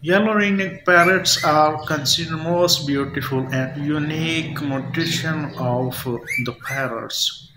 Yellow-ringed parrots are considered most beautiful and unique mutation of the parrots.